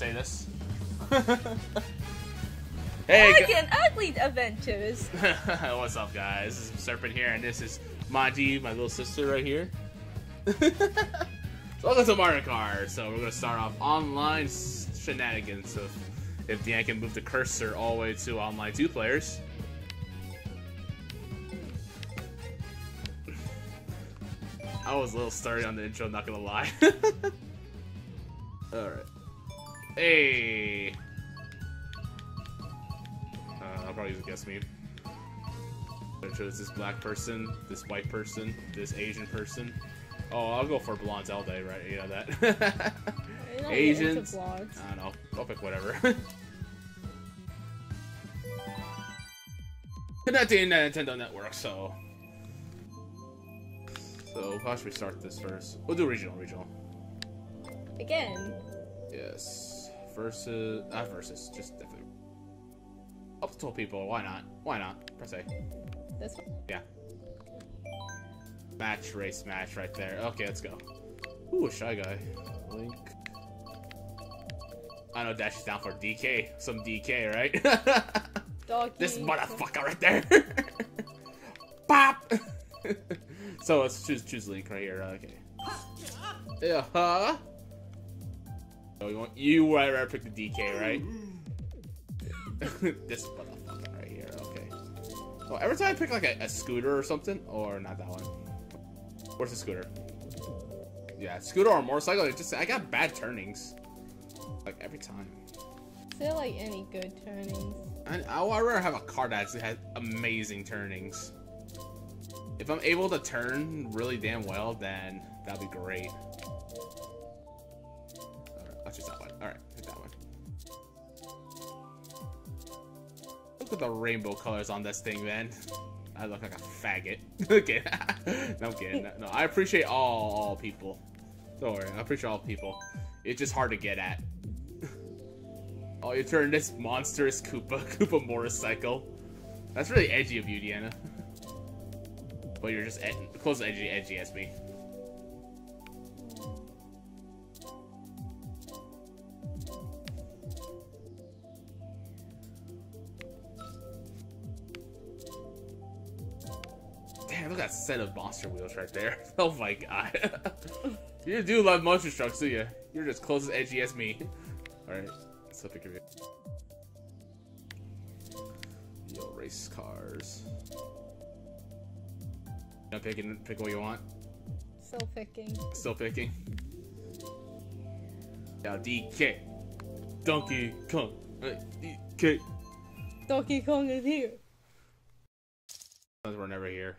say this. hey, hey, Again, ugly adventures. what's up, guys? This is Serpent here, and this is Monty, my little sister right here. so welcome to Mario Kart. So we're gonna start off online shenanigans. So if, if Dan can move the cursor all the way to online two players. I was a little starry on the intro, not gonna lie. Alright. Hey! Uh, I'll probably use a guess meme. It shows this black person, this white person, this Asian person. Oh, I'll go for blondes all day, right? You know that. You don't get into Asians. I don't know. I'll pick whatever. Connecting to Nintendo Network, so. So, how should we start this first? We'll do regional, regional. Again, Yes. Versus. Not versus, just definitely. Up to 12 people, why not? Why not? Press A. this one. Yeah. Match, race, match right there. Okay, let's go. Ooh, a shy guy. Link. I know Dash is down for DK. Some DK, right? Doggy. this motherfucker right there. Pop! so let's choose choose Link right here. Uh, okay. Yeah, huh? So you want you right, right pick the DK, right? this motherfucker right here. Okay. So every time I pick like a, a scooter or something, or not that one. Where's the scooter? Yeah, scooter or motorcycle. It just I got bad turnings. Like every time. Is there like any good turnings? I, I oh, would rather have a car that actually has amazing turnings. If I'm able to turn really damn well, then that'd be great. Look at the rainbow colors on this thing, man. I look like a faggot. okay. no, I'm kidding. No, I appreciate all, all people. Don't worry, I appreciate all people. It's just hard to get at. Oh, you turned this monstrous Koopa, Koopa motorcycle. That's really edgy of you, Deanna. but you're just ed close to edgy, edgy as me. Look at that set of monster wheels right there. Oh my god. you do love monster trucks, do you? You're just close as edgy as me. Alright. So pick your Yo, race cars. You know, picking, pick what you want. Still picking. Still picking. Yeah, DK. Donkey Kong. DK. Donkey Kong is here. We're never here.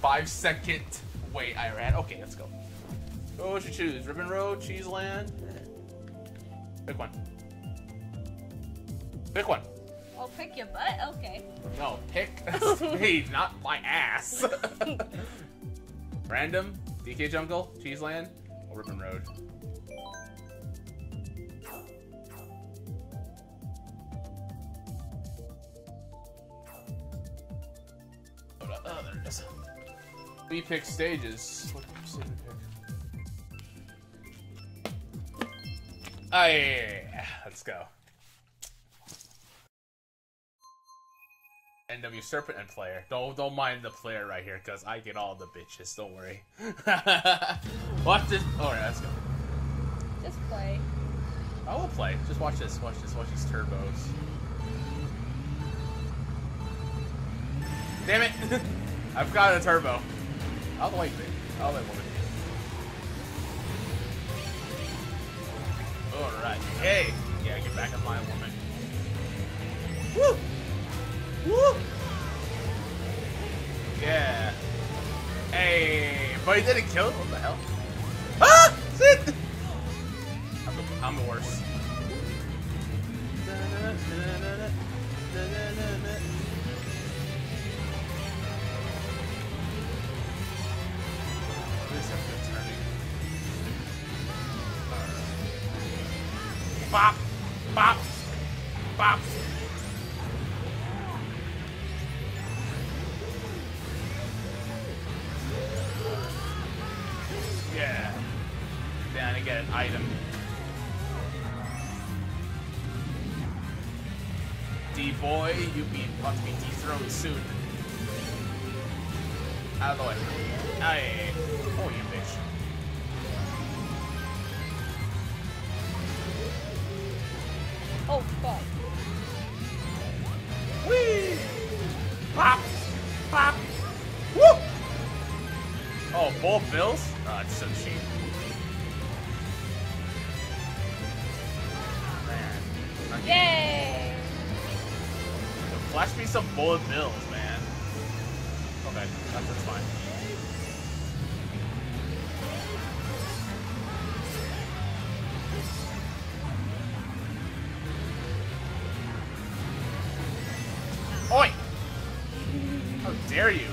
five second wait I ran. Okay, let's go. Oh, what should choose? Ribbon Road, Cheese Land. Pick one. Pick one. Oh, pick your butt? Okay. No, pick stage, not my ass. Random, DK Jungle, Cheeseland, or Ribbon Road. Oh, there it is. We pick stages. What stage we pick? Oh, yeah, yeah, yeah. Let's go. NW Serpent and player. Don't don't mind the player right here, cause I get all the bitches. Don't worry. watch this. All right, let's go. Just play. I will play. Just watch this. Watch this. Watch these turbos. Damn it! I've got a turbo. I'll wait, babe. I'll wait, woman. All right. Hey. Yeah, get back in line, woman. Woo! Woo! Yeah. Hey, but he didn't kill him. What the hell? Item. D-boy, you be about to be dethroned soon. Out of the way. Hey. Oh, you bitch. Oh fuck. Whee! Pop! Pop! Woo! Oh, both bills? Ah, oh, that's so cheap. Yay! Flash me some bullet bills, man. Okay, that's, that's fine. Oi! How dare you?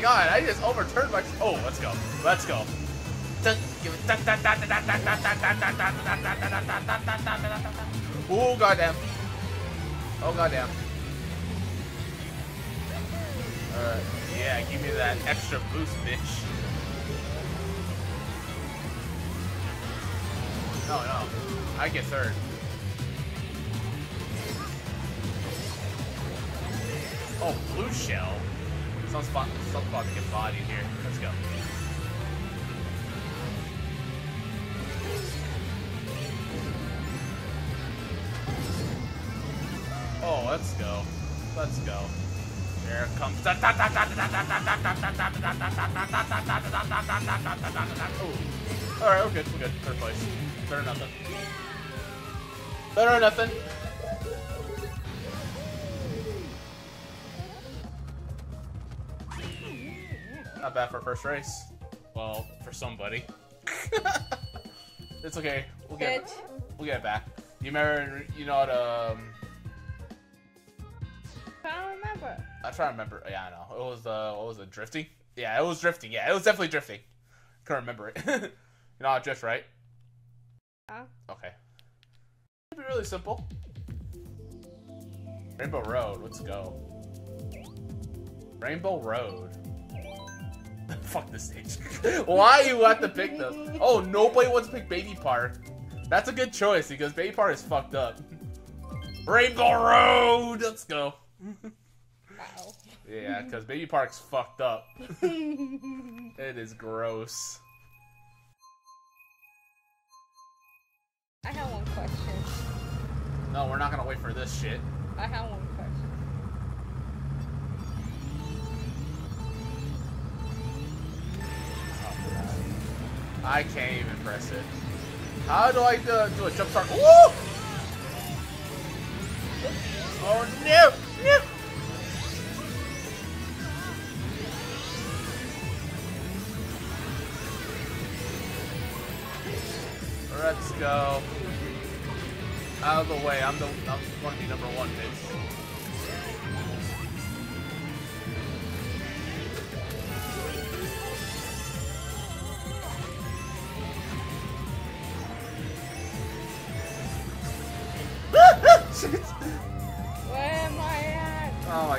God, I just overturned my. Oh, let's go. Let's go. Oh, goddamn. Oh, goddamn. Alright, yeah, give me that extra boost, bitch. No, no. I get third. Oh, blue shell. Some spot, some spot to get bodied here. Let's go. Oh, let's go. Let's go. There it comes. Alright, we're good. We're good. Third place. Better nothing. Better nothing. Not bad for first race. Well, for somebody. it's okay. We'll get Bitch. we'll get it back. You remember? You know what? Um, I don't remember. I try to remember. Yeah, I know. It was uh, what was it? Drifting? Yeah, it was drifting. Yeah, it was definitely drifting. Couldn't remember it. you know how to drift, right? Huh? Okay. It'd be really simple. Rainbow Road. Let's go. Rainbow Road. Fuck this stage. Why you have to pick those? Oh, nobody wants to pick Baby Park. That's a good choice because Baby Park is fucked up. Rainbow Road. Let's go. Wow. Yeah, because Baby Park's fucked up. It is gross. I have one question. No, we're not gonna wait for this shit. I have one I can't even press it. How do I do, do a jump start? Woo! Oh no! No! Let's go. Out of the way. I'm the. I'm to be number one, bitch.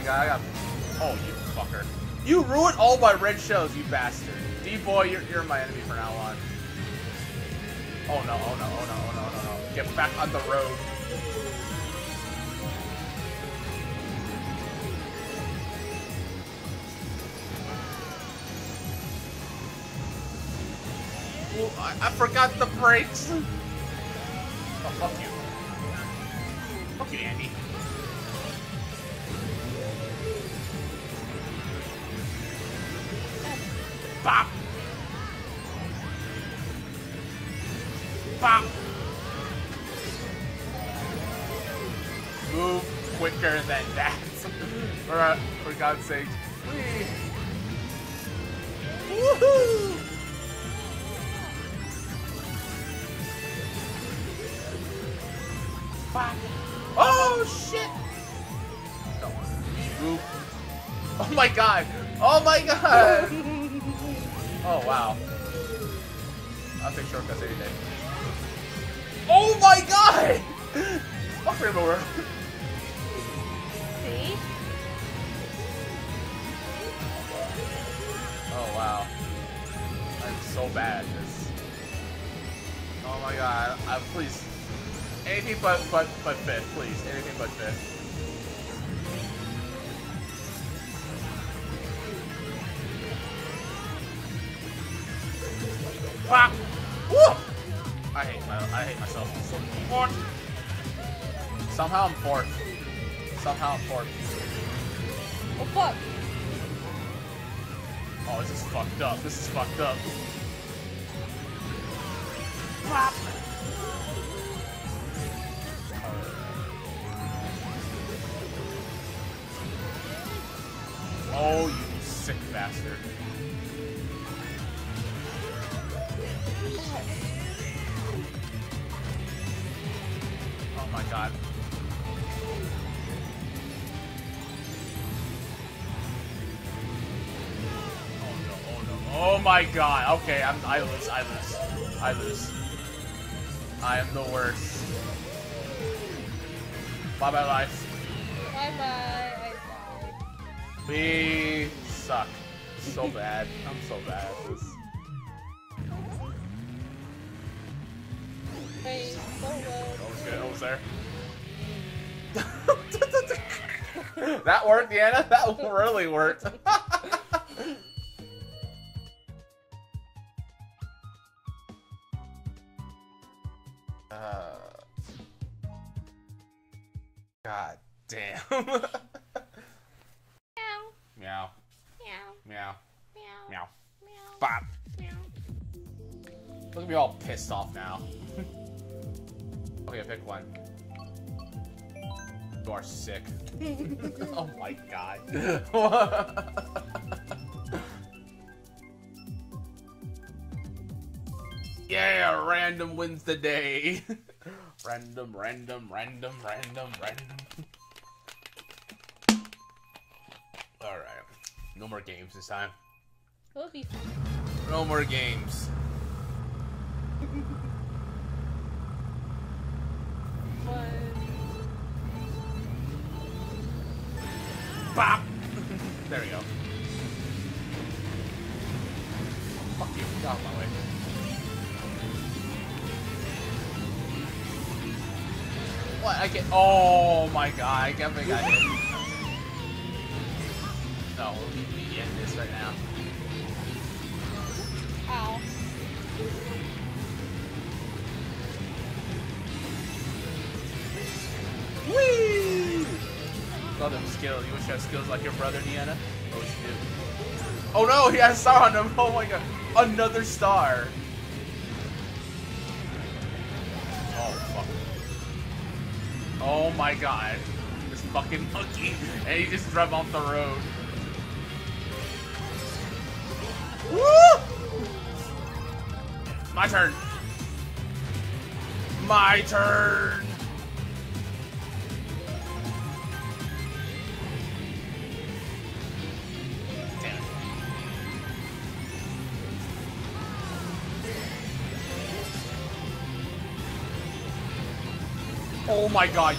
My god, I got. Oh, you fucker. You ruined all my red shells, you bastard. D boy, you're, you're my enemy from now on. Oh no, oh no, oh no, oh no, oh no, no. Get back on the road. I, I forgot the brakes. Oh, fuck you. Fuck you, Andy. quicker than that. for, uh, for God's sake, please. Woohoo! Oh, shit! Oh my god! Oh my god! oh, wow. I'll take shortcuts any day. Oh my god! I'll frame over. Oh wow. I'm so bad at this. Oh my god. Uh, please. Anything but but but fifth, please. Anything but fifth. Fuck! Woo! I hate my I hate myself so much. Somehow I'm fourth. Somehow I'm fourth. Oh fuck. Oh, this is fucked up. This is fucked up. Oh, you sick bastard. Oh my god. My god. Okay, I'm I lose, I lose. I lose. I am the worst. Bye bye life. Bye bye. We suck. So bad. I'm so bad at this. So good. Almost good, almost there. that worked, Deanna? That really worked. God damn. Meow. meow, Meow. meow, Meow. meow. Meow. Bop. Meow. Look at me all pissed off now. okay, pick one. You are sick. oh my god. yeah, random wins the day. random, random, random, random, random. No more games this time. It'll be fun. No more games. Bop! there we go. Fuck you. Get out my way. What? I get. Oh my god. I can't think I hit. No, we need to end this right now. Ow. Whee! Love them skills. You wish you had skills like your brother, Deanna? Would you do? Oh no, he has a star on him. Oh my god. Another star. Oh fuck. Oh my god. This fucking monkey. And he just drove off the road. Woo! My turn. My turn. Oh my god,